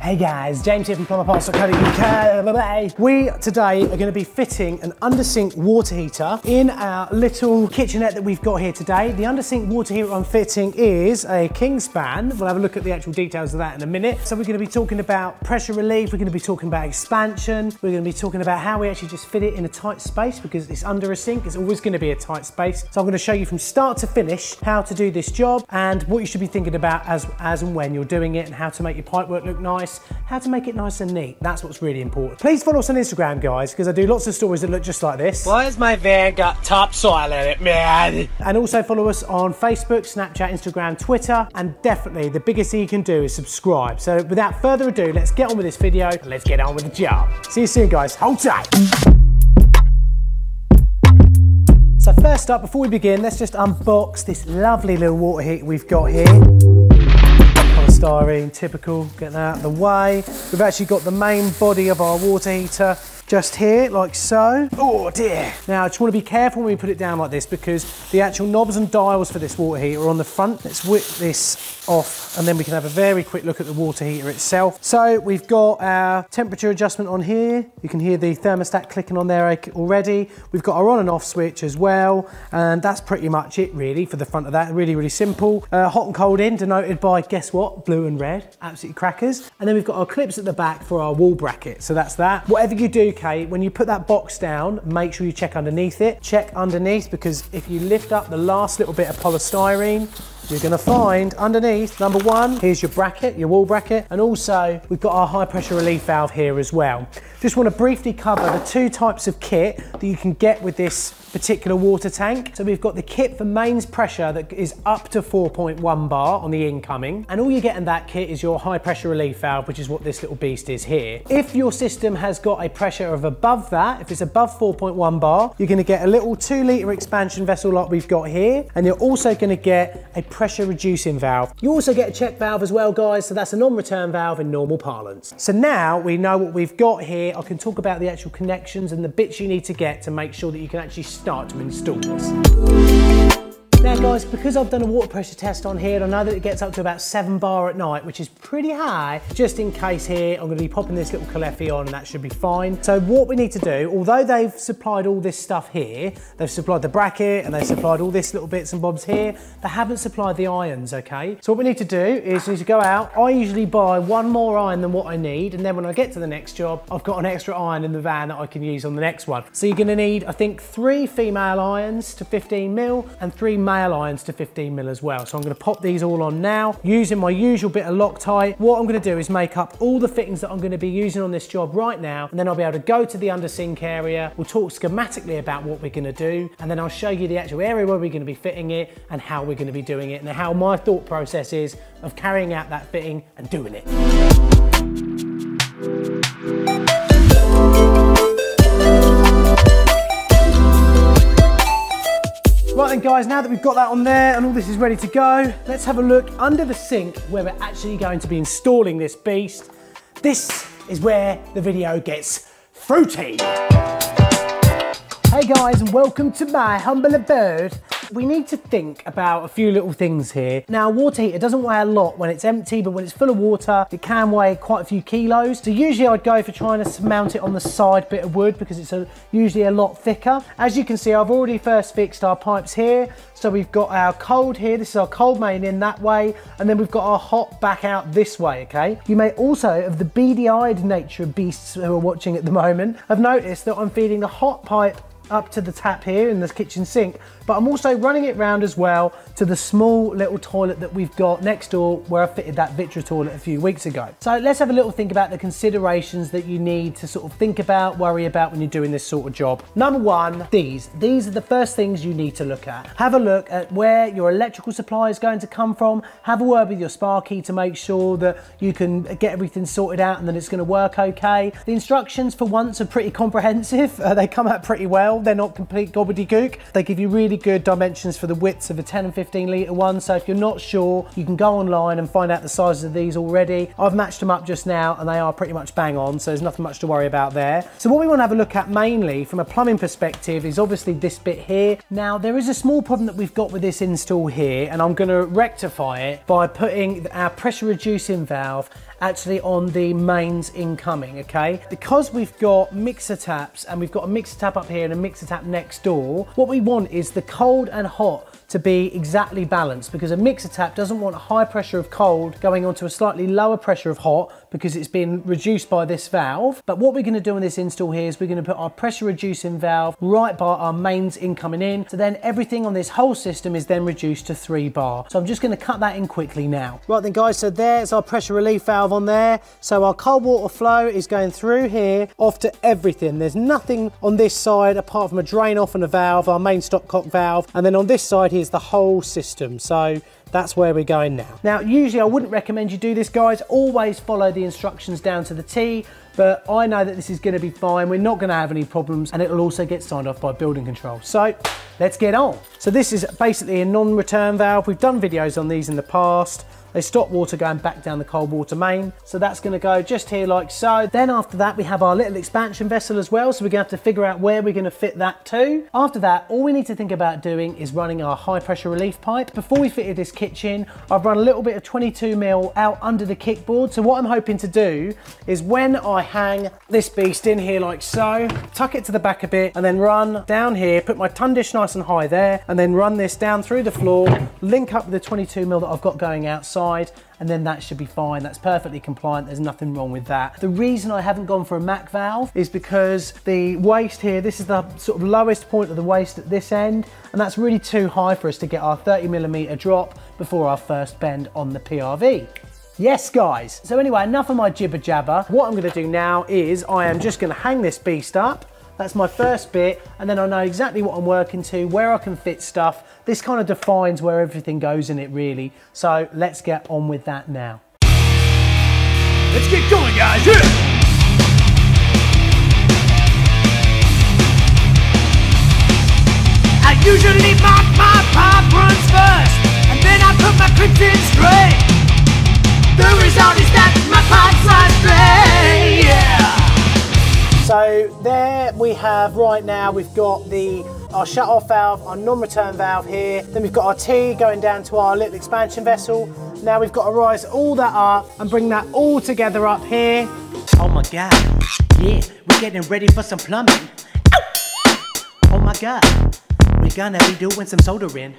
Hey guys, James here from plumberparts.co.uk. We today are going to be fitting an undersink water heater in our little kitchenette that we've got here today. The undersink water heater I'm fitting is a Kingspan. We'll have a look at the actual details of that in a minute. So we're going to be talking about pressure relief, we're going to be talking about expansion, we're going to be talking about how we actually just fit it in a tight space because it's under a sink, it's always going to be a tight space. So I'm going to show you from start to finish how to do this job and what you should be thinking about as, as and when you're doing it and how to make your pipework look nice nice, how to make it nice and neat. That's what's really important. Please follow us on Instagram, guys, because I do lots of stories that look just like this. Why has my van got topsoil in it, man? And also follow us on Facebook, Snapchat, Instagram, Twitter, and definitely the biggest thing you can do is subscribe. So without further ado, let's get on with this video and let's get on with the job. See you soon, guys. Hold tight. So first up, before we begin, let's just unbox this lovely little water heater we've got here polystyrene, typical, get that out of the way. We've actually got the main body of our water heater just here, like so. Oh dear. Now, I just want to be careful when we put it down like this because the actual knobs and dials for this water heater are on the front. Let's whip this off and then we can have a very quick look at the water heater itself. So we've got our temperature adjustment on here. You can hear the thermostat clicking on there already. We've got our on and off switch as well. And that's pretty much it really for the front of that. Really, really simple. Uh, hot and cold in denoted by, guess what? Blue and red, absolutely crackers. And then we've got our clips at the back for our wall bracket. So that's that. Whatever you do, Kate, when you put that box down, make sure you check underneath it. Check underneath because if you lift up the last little bit of polystyrene, you're gonna find underneath, number one, here's your bracket, your wall bracket, and also we've got our high pressure relief valve here as well. Just wanna briefly cover the two types of kit that you can get with this particular water tank. So we've got the kit for mains pressure that is up to 4.1 bar on the incoming. And all you get in that kit is your high pressure relief valve, which is what this little beast is here. If your system has got a pressure of above that, if it's above 4.1 bar, you're gonna get a little two litre expansion vessel like we've got here. And you're also gonna get a pressure reducing valve. You also get a check valve as well, guys. So that's a non-return valve in normal parlance. So now we know what we've got here. I can talk about the actual connections and the bits you need to get to make sure that you can actually start to install this. Now guys, because I've done a water pressure test on here, and I know that it gets up to about seven bar at night, which is pretty high. Just in case here, I'm gonna be popping this little Caleffi on and that should be fine. So what we need to do, although they've supplied all this stuff here, they've supplied the bracket and they've supplied all this little bits and bobs here, they haven't supplied the irons, okay? So what we need to do is we need to go out. I usually buy one more iron than what I need, and then when I get to the next job, I've got an extra iron in the van that I can use on the next one. So you're gonna need, I think, three female irons to 15 mil and three male male irons to 15 mil as well. So I'm gonna pop these all on now using my usual bit of Loctite. What I'm gonna do is make up all the fittings that I'm gonna be using on this job right now, and then I'll be able to go to the under sink area. We'll talk schematically about what we're gonna do, and then I'll show you the actual area where we're gonna be fitting it and how we're gonna be doing it and how my thought process is of carrying out that fitting and doing it. Guys, now that we've got that on there and all this is ready to go, let's have a look under the sink where we're actually going to be installing this beast. This is where the video gets fruity. Hey guys and welcome to my humble abode we need to think about a few little things here. Now, a water heater doesn't weigh a lot when it's empty, but when it's full of water, it can weigh quite a few kilos. So usually I'd go for trying to mount it on the side bit of wood because it's a, usually a lot thicker. As you can see, I've already first fixed our pipes here. So we've got our cold here, this is our cold main in that way, and then we've got our hot back out this way, okay? You may also, of the beady-eyed nature of beasts who are watching at the moment, have noticed that I'm feeding the hot pipe up to the tap here in the kitchen sink, but I'm also running it round as well to the small little toilet that we've got next door where I fitted that Vitra toilet a few weeks ago. So let's have a little think about the considerations that you need to sort of think about, worry about when you're doing this sort of job. Number one, these. These are the first things you need to look at. Have a look at where your electrical supply is going to come from. Have a word with your Sparky to make sure that you can get everything sorted out and that it's going to work okay. The instructions for once are pretty comprehensive. Uh, they come out pretty well. They're not complete gobbledygook. They give you really good dimensions for the widths of a 10 and 15 litre one. So if you're not sure, you can go online and find out the sizes of these already. I've matched them up just now and they are pretty much bang on. So there's nothing much to worry about there. So what we want to have a look at mainly from a plumbing perspective is obviously this bit here. Now there is a small problem that we've got with this install here and I'm going to rectify it by putting our pressure reducing valve actually on the mains incoming, okay? Because we've got mixer taps and we've got a mixer tap up here and a mixer tap next door, what we want is the cold and hot to be exactly balanced because a mixer tap doesn't want a high pressure of cold going onto a slightly lower pressure of hot because it's been reduced by this valve. But what we're gonna do in this install here is we're gonna put our pressure reducing valve right by our mains incoming in. So then everything on this whole system is then reduced to three bar. So I'm just gonna cut that in quickly now. Right then guys, so there's our pressure relief valve on there. So our cold water flow is going through here off to everything. There's nothing on this side apart from a drain off and a valve, our main stopcock valve. And then on this side here is the whole system. So that's where we're going now. Now, usually I wouldn't recommend you do this, guys. Always follow the instructions down to the T, but I know that this is gonna be fine. We're not gonna have any problems, and it'll also get signed off by building control. So let's get on. So this is basically a non-return valve. We've done videos on these in the past. They stop water going back down the cold water main. So that's gonna go just here like so. Then after that, we have our little expansion vessel as well. So we're gonna have to figure out where we're gonna fit that to. After that, all we need to think about doing is running our high pressure relief pipe. Before we fitted this kitchen, I've run a little bit of 22 mil out under the kickboard. So what I'm hoping to do is when I hang this beast in here like so, tuck it to the back a bit and then run down here, put my tundish nice and high there, and then run this down through the floor, link up with the 22 mil that I've got going outside side and then that should be fine. That's perfectly compliant. There's nothing wrong with that. The reason I haven't gone for a Mac valve is because the waste here, this is the sort of lowest point of the waste at this end, and that's really too high for us to get our 30 millimeter drop before our first bend on the PRV. Yes, guys. So anyway, enough of my jibber jabber. What I'm gonna do now is I am just gonna hang this beast up that's my first bit, and then I know exactly what I'm working to, where I can fit stuff. This kind of defines where everything goes in it really. So let's get on with that now. Let's get going, guys. Yeah. I usually mark my pop runs first, and then I put my clips straight. The result is that my pipes are straight, we have right now, we've got the our shut off valve, our non-return valve here. Then we've got our T going down to our little expansion vessel. Now we've got to rise all that up and bring that all together up here. Oh my God, yeah, we're getting ready for some plumbing. Oh my God, we're gonna be doing some soldering.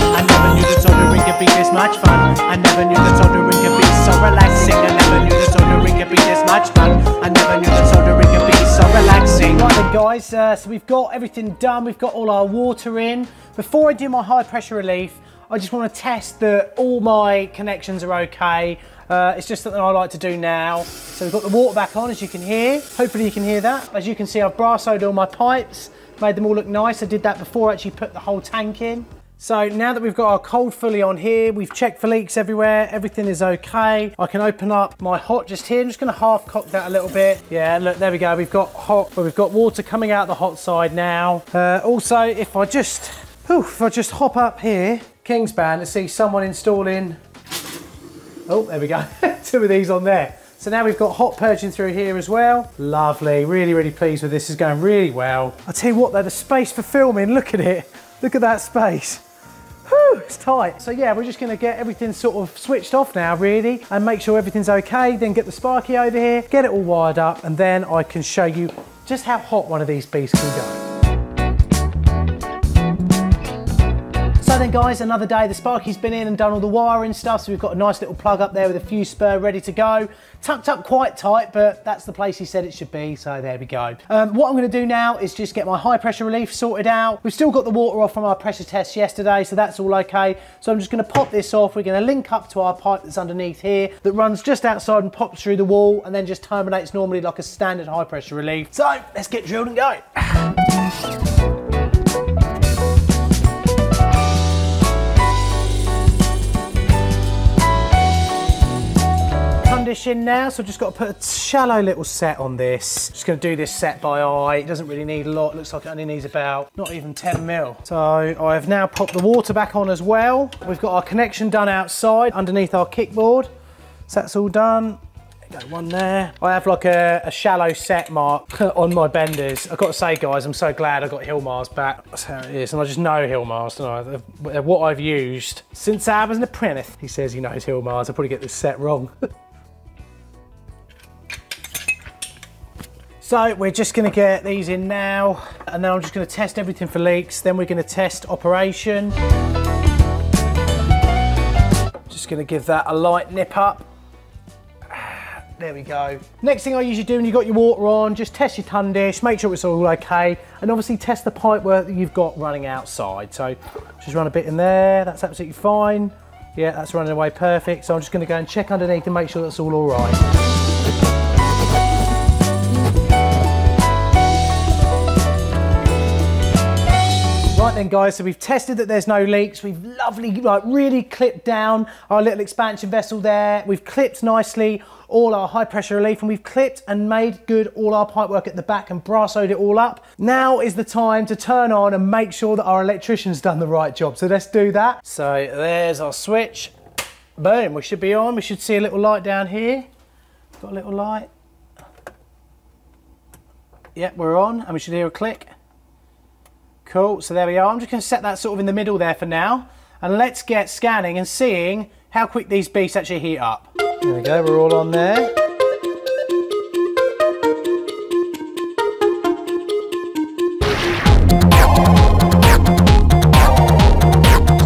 I never knew that soldering could be this much fun. I never knew that soldering could be so relaxing. I never knew that soldering could be this much fun. I never knew that soldering could be so relaxing. Right then guys, uh, so we've got everything done. We've got all our water in. Before I do my high pressure relief, I just want to test that all my connections are okay. Uh, it's just something I like to do now. So we've got the water back on, as you can hear. Hopefully you can hear that. As you can see, I've brassoed all my pipes, made them all look nice. I did that before I actually put the whole tank in. So now that we've got our cold fully on here, we've checked for leaks everywhere, everything is okay. I can open up my hot just here. I'm just gonna half cock that a little bit. Yeah, look, there we go. We've got hot, well, we've got water coming out the hot side now. Uh, also, if I just, whew, if I just hop up here, Kingspan to see someone installing, oh, there we go, two of these on there. So now we've got hot purging through here as well. Lovely, really, really pleased with this. It's going really well. I'll tell you what though, the space for filming, look at it. Look at that space. It's tight. So yeah, we're just gonna get everything sort of switched off now really and make sure everything's okay. Then get the Sparky over here, get it all wired up and then I can show you just how hot one of these beasts can go. So then guys, another day, the Sparky's been in and done all the wiring stuff, so we've got a nice little plug up there with a few spur ready to go. Tucked up quite tight, but that's the place he said it should be, so there we go. Um, what I'm gonna do now is just get my high pressure relief sorted out. We've still got the water off from our pressure test yesterday, so that's all okay. So I'm just gonna pop this off. We're gonna link up to our pipe that's underneath here that runs just outside and pops through the wall and then just terminates normally like a standard high pressure relief. So let's get drilled and go. In now, so I've just got to put a shallow little set on this. Just gonna do this set by eye. It doesn't really need a lot. Looks like it only needs about, not even 10 mil. So I have now popped the water back on as well. We've got our connection done outside underneath our kickboard. So that's all done. Go one there. I have like a, a shallow set mark on my benders. I've got to say, guys, I'm so glad I got Hilmors back. That's how it is. And I just know Hilmors, don't I? They're what I've used since I was an apprentice. He says he knows Hilmors. I'll probably get this set wrong. So we're just gonna get these in now, and then I'm just gonna test everything for leaks. Then we're gonna test operation. Just gonna give that a light nip up. There we go. Next thing I usually do when you've got your water on, just test your tundish, make sure it's all okay, and obviously test the pipe work that you've got running outside. So just run a bit in there, that's absolutely fine. Yeah, that's running away perfect. So I'm just gonna go and check underneath and make sure that's all all right. Right then guys, so we've tested that there's no leaks. We've lovely, like really clipped down our little expansion vessel there. We've clipped nicely all our high pressure relief and we've clipped and made good all our pipework at the back and brassoed it all up. Now is the time to turn on and make sure that our electrician's done the right job. So let's do that. So there's our switch. Boom, we should be on. We should see a little light down here. Got a little light. Yep, we're on and we should hear a click. Cool, so there we are. I'm just to set that sort of in the middle there for now. And let's get scanning and seeing how quick these beasts actually heat up. There we go, we're all on there.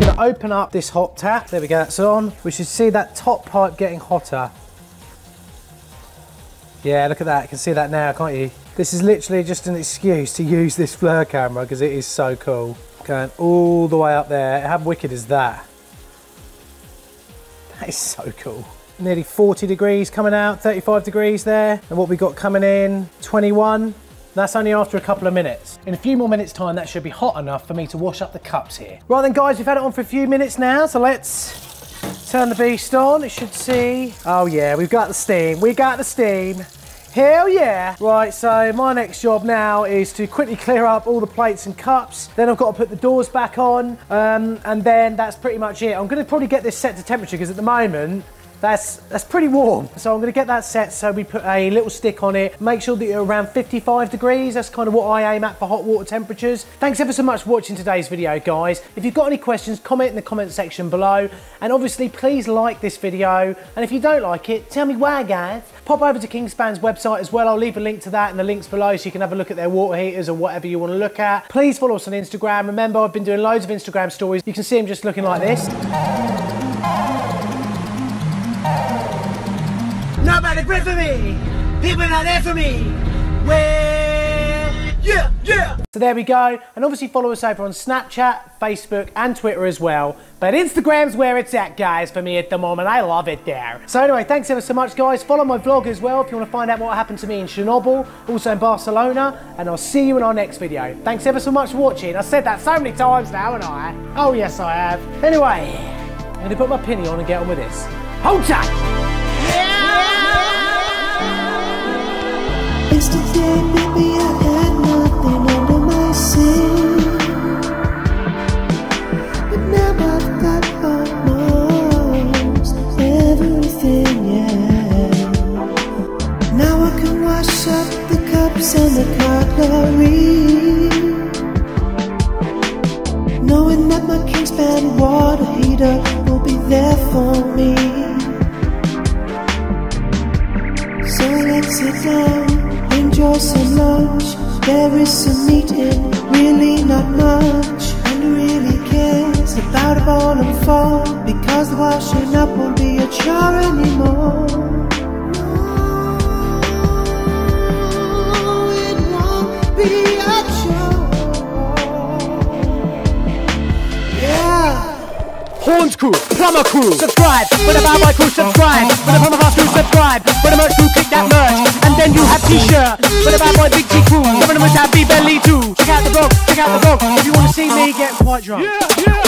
To open up this hot tap. There we go, that's on. We should see that top pipe getting hotter. Yeah, look at that. You can see that now, can't you? This is literally just an excuse to use this FLIR camera because it is so cool. Going all the way up there. How wicked is that? That is so cool. Nearly 40 degrees coming out, 35 degrees there. And what we got coming in, 21. That's only after a couple of minutes. In a few more minutes time, that should be hot enough for me to wash up the cups here. Right then guys, we've had it on for a few minutes now, so let's turn the beast on. It should see, oh yeah, we've got the steam. We got the steam. Hell yeah! Right, so my next job now is to quickly clear up all the plates and cups. Then I've got to put the doors back on, um, and then that's pretty much it. I'm going to probably get this set to temperature because at the moment, that's, that's pretty warm. So I'm gonna get that set so we put a little stick on it, make sure that you're around 55 degrees. That's kind of what I aim at for hot water temperatures. Thanks ever so much for watching today's video, guys. If you've got any questions, comment in the comment section below. And obviously, please like this video. And if you don't like it, tell me why, guys. Pop over to Kingspan's website as well. I'll leave a link to that in the links below so you can have a look at their water heaters or whatever you want to look at. Please follow us on Instagram. Remember, I've been doing loads of Instagram stories. You can see them just looking like this. Pray for me. People are not there for me. Well, yeah, yeah. So there we go. And obviously follow us over on Snapchat, Facebook and Twitter as well. But Instagram's where it's at, guys, for me at the moment. I love it there. So anyway, thanks ever so much, guys. Follow my vlog as well if you want to find out what happened to me in Chernobyl, also in Barcelona. And I'll see you in our next video. Thanks ever so much for watching. I said that so many times now, haven't I? Oh, yes, I have. Anyway, I'm going to put my pinny on and get on with this. Hold tight! Yesterday, baby, I had nothing under my sink. But now I've got almost everything, yeah. Now I can wash up the cups and the cutlery. Knowing that my Kingspan water heater will be there for me. So let's sit down, some lunch. There is some meat in, really not much. And who really cares about a ball and fall? Because washing up won't be a chore anymore. Horns crew, plumber crew, subscribe. For the bad boy crew, subscribe. For the plumber boss crew, subscribe. For the merch crew, click that merch. And then you have t-shirt. For the bad boy big T crew, some of them have B belly too. Check out the vlog, check out the vlog. If you want to see me get quite drunk. Yeah, yeah.